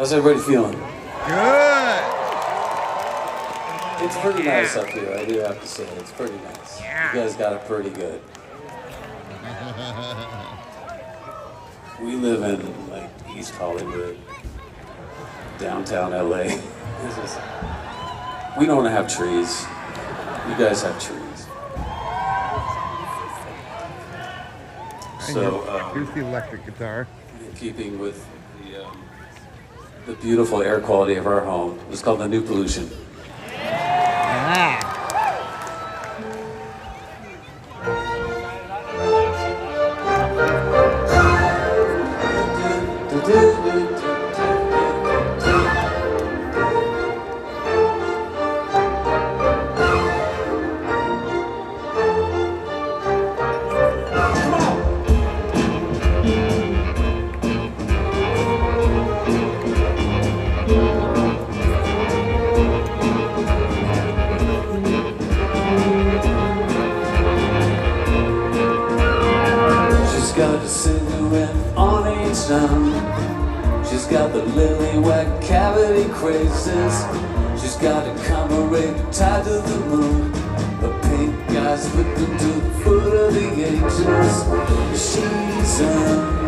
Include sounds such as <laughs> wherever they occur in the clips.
How's everybody feeling? Good. It's pretty Yeah. nice up here, I do have to say. It's pretty nice. Yeah. You guys got it pretty good. <laughs> We live in like East Hollywood, downtown LA. <laughs> We don't have trees. You guys have trees. So, um, Here's the electric guitar. in keeping with the, um, the beautiful air quality of our home, it's called the New Pollution. Ah. She's She's got the lily white cavity crazes. She's got a comrade tied to the moon. The pink eyes flipping to the foot of the ages. She's a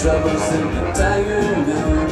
troubles in the tiger numbers.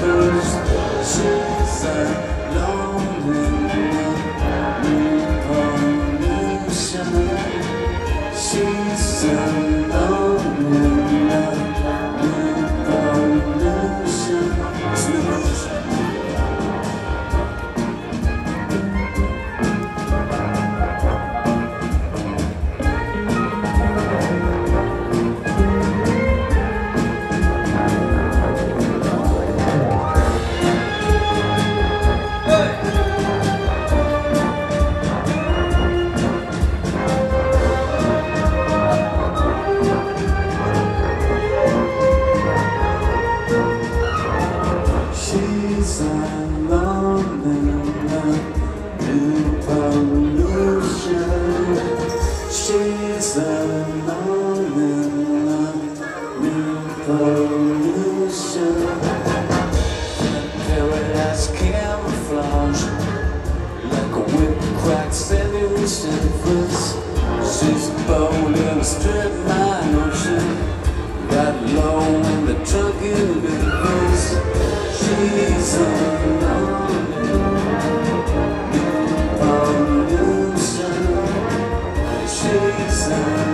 She's bold in a strip mine ocean Got low in the truck in the boots She's unknown On She's unknown